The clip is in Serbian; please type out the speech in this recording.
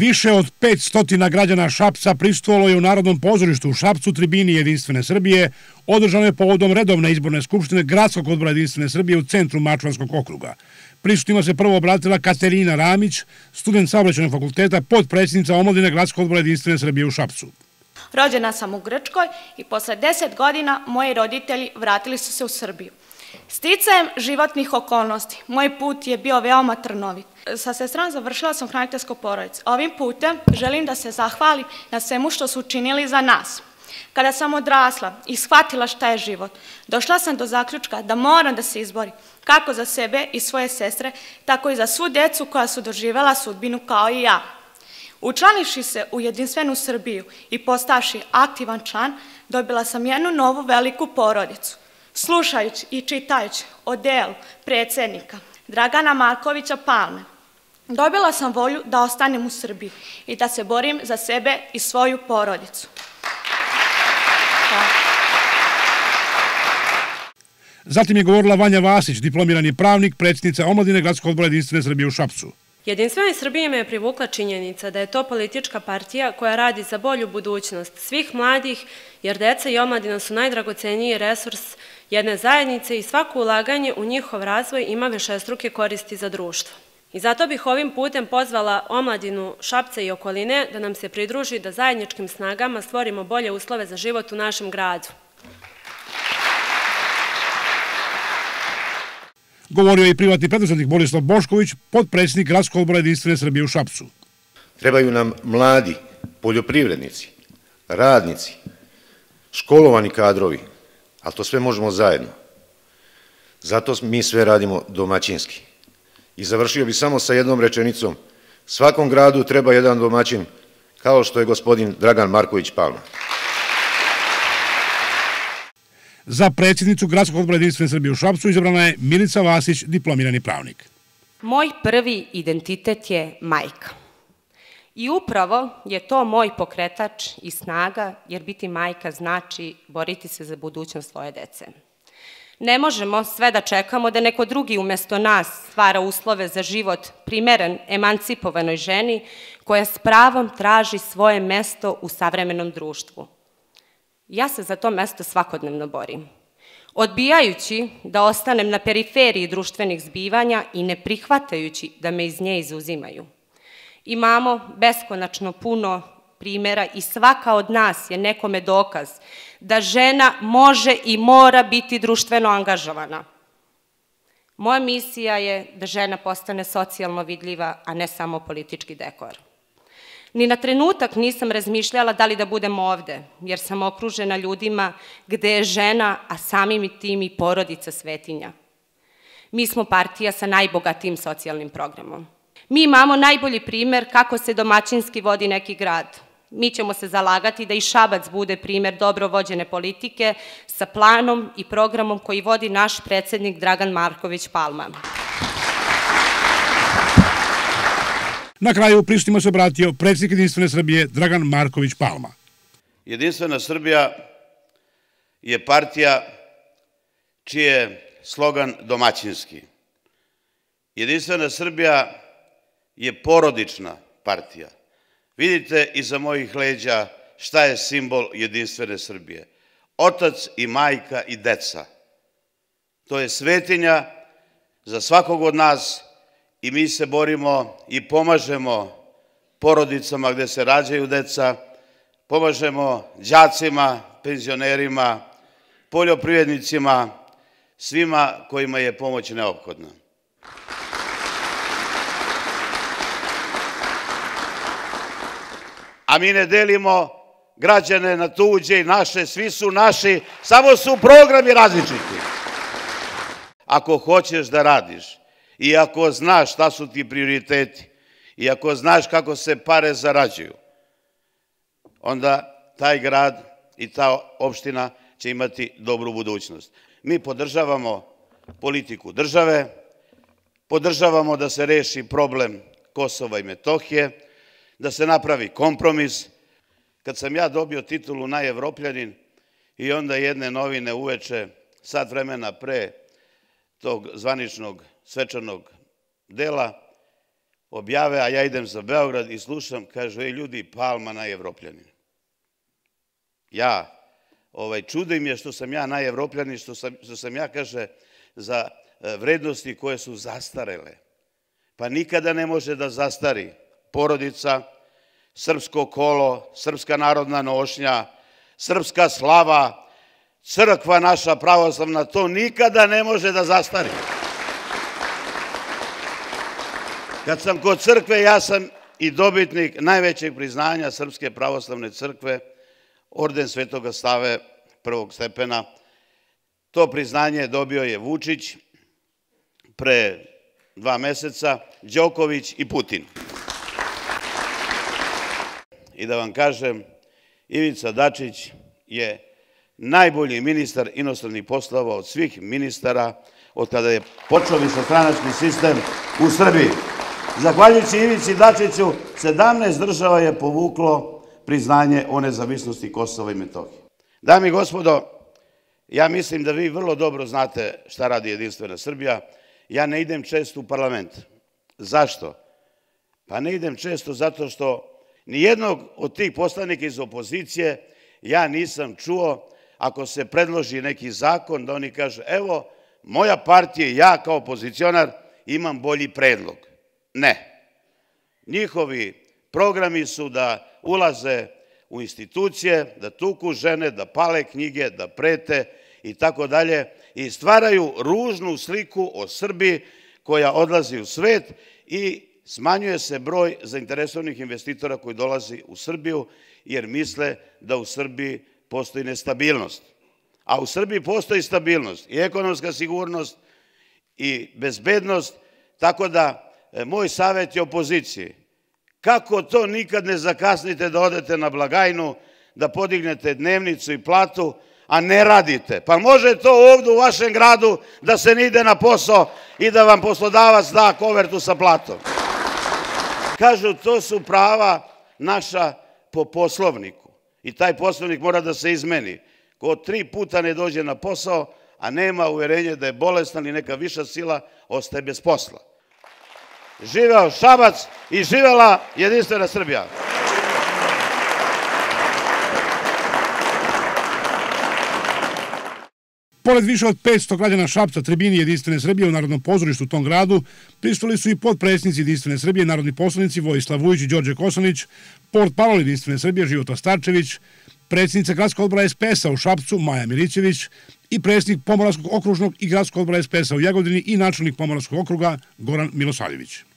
Više od 500 građana Šapca pristovalo je u Narodnom pozorištu u Šapcu tribini Jedinstvene Srbije, održano je povodom redovne izborne skupštine Gradskog odbora Jedinstvene Srbije u centru Mačvanskog okruga. Prisutnima se prvo obratila Katerina Ramić, student saobraćajnog fakulteta, podpredsjednica omladine Gradskog odbora Jedinstvene Srbije u Šapcu. Rođena sam u Grčkoj i posle deset godina moji roditelji vratili su se u Srbiju. Sticajem životnih okolnosti, moj put je bio veoma trnovit. Sa sestrom završila sam hraniteljsko porodice. Ovim putem želim da se zahvalim na svemu što su učinili za nas. Kada sam odrasla i shvatila šta je život, došla sam do zaključka da moram da se izborim, kako za sebe i svoje sestre, tako i za svu decu koja su doživela sudbinu kao i ja. Učlaniši se u jedinstvenu Srbiju i postaši aktivan član, dobila sam jednu novu veliku porodicu. Slušajući i čitajući o delu predsednika Dragana Markovića Palme, dobila sam volju da ostanem u Srbiji i da se borim za sebe i svoju porodicu. Zatim je govorila Vanja Vasić, diplomirani pravnik, predsjednica omladine Gradskog odbora Jedinstvene Srbije u Šapcu. Jedinstvene Srbije me je privukla činjenica da je to politička partija koja radi za bolju budućnost svih mladih, jer deca i omladina su najdragoceniji resurs jedne zajednice i svako ulaganje u njihov razvoj ima višestruke koristi za društvo. I zato bih ovim putem pozvala omladinu Šapca i okoline da nam se pridruži da zajedničkim snagama stvorimo bolje uslove za život u našem gradu. Govorio je i privatni preduzetnik Borislav Bošković, podpredsjednik Gradskog odbora Jedinstvene Srbije u Šapcu. Trebaju nam mladi, poljoprivrednici, radnici, školovani kadrovi, ali to sve možemo zajedno. Zato mi sve radimo domaćinski. I završio bi samo sa jednom rečenicom. Svakom gradu treba jedan domaćin, kao što je gospodin Dragan Marković Palma. Za predsjednicu Gradskog odbora Jedinstvene Srbije u Šapcu izabrana je Milica Vasić, diplomirani pravnik. Moj prvi identitet je majka. I upravo je to moj pokretač i snaga, jer biti majka znači boriti se za budućnost svoje dece. Ne možemo sve da čekamo da neko drugi umesto nas stvara uslove za život primeren emancipovanoj ženi koja s pravom traži svoje mesto u savremenom društvu. Ja se za to mesto svakodnevno borim. Odbijajući da ostanem na periferiji društvenih zbivanja i ne prihvatajući da me iz nje izuzimaju. Imamo beskonačno puno primjera i svaka od nas je nekome dokaz da žena može i mora biti društveno angažovana. Moja misija je da žena postane socijalno vidljiva, a ne samo politički dekor. Ni na trenutak nisam razmišljala da li da budem ovde, jer sam okružena ljudima gde je žena, a samim tim i porodica svetinja. Mi smo partija sa najbogatijim socijalnim programom. Mi imamo najbolji primer kako se domaćinski vodi neki grad. Mi ćemo se zalagati da i Šabac bude primer dobro vođene politike sa planom i programom koji vodi naš predsednik Dragan Marković Palma. Na kraju prištima se obratio predsjednik Jedinstvene Srbije Dragan Marković Palma. Jedinstvena Srbija je partija čiji je slogan domaćinski. Jedinstvena Srbija je porodična partija. Vidite iza mojih leđa šta je simbol Jedinstvene Srbije. Otac i majka i deca. To je svetinja za svakog od nas i mi se borimo i pomažemo porodicama gde se rađaju deca, pomažemo đacima, penzionerima, poljoprivrednicima, svima kojima je pomoć neophodna. A mi ne delimo građane na tuđe i naše, svi su naši, samo su programi različiti. Ako hoćeš da radiš, I ako znaš šta su ti prioriteti, i ako znaš kako se pare zarađuju, onda taj grad i ta opština će imati dobru budućnost. Mi podržavamo politiku države, podržavamo da se reši problem Kosova i Metohije, da se napravi kompromis. Kad sam ja dobio titulu najevropljanin i onda jedne novine uveče, sat vremena pre tog zvaničnog svečanog dela, objave, a ja idem za Beograd i slušam, kaže, ej ljudi, Palma najevropljanin. Ja, ovaj, čudim je što sam ja najevropljanin, što sam, što sam ja, kaže, za e, vrednosti koje su zastarele. Pa nikada ne može da zastari porodica, srpsko kolo, srpska narodna nošnja, srpska slava, crkva naša pravoslavna, to nikada ne može da zastari. Kad sam kod crkve, ja sam i dobitnik najvećeg priznanja Srpske pravoslavne crkve, orden Svetoga Stave prvog stepena. To priznanje dobio je Vučić pre dva meseca, Đoković i Putin. I da vam kažem, Ivica Dačić je najbolji ministar inostranih poslova od svih ministara od kada je počeo višestranački sistem u Srbiji. Zahvaljujući Ivici Dačiću, 17 država je povuklo priznanje o nezavisnosti Kosova i Metohije. Dami i gospodo, ja mislim da vi vrlo dobro znate šta radi Jedinstvena Srbija. Ja ne idem često u parlament. Zašto? Pa ne idem često zato što nijednog od tih poslanika iz opozicije ja nisam čuo ako se predloži neki zakon da oni kažu evo, moja partija ja kao opozicionar imam bolji predlog. Ne. Njihovi programi su da ulaze u institucije, da tuku žene, da pale knjige, da prete i tako dalje i stvaraju ružnu sliku o Srbiji koja odlazi u svet i smanjuje se broj zainteresovanih investitora koji dolazi u Srbiju jer misle da u Srbiji postoji nestabilnost. A u Srbiji postoji stabilnost i ekonomska sigurnost i bezbednost, tako da e, moj savjet je opoziciji. Kako to nikad ne zakasnite da odete na blagajnu, da podignete dnevnicu i platu, a ne radite. Pa može to ovde u vašem gradu da se ne ide na posao i da vam poslodavac da kovertu sa platom. Kažu, to su prava naša po poslovniku. I taj poslovnik mora da se izmeni. Ko tri puta ne dođe na posao, a nema uverenje da je bolestan i neka viša sila, ostaje bez posla. Živeo Šabac i živela jedinstvena Srbija. Pored više od 500 građana Šapca, tribini Jedinstvene Srbije u Narodnom pozorištu u tom gradu, pristali su i podpredsjednici Jedinstvene Srbije, narodni poslanici Vojislav Vujić i Đorđe Kosanić, port parol Jedinstvene Srbije Života Starčević, predsjednica gradskog odbora SPS-a u Šapcu Maja Milićević i predsjednik Pomoravskog okružnog i gradskog odbora SPS-a u Jagodini i načelnik Pomoravskog okruga Goran Milosavljević.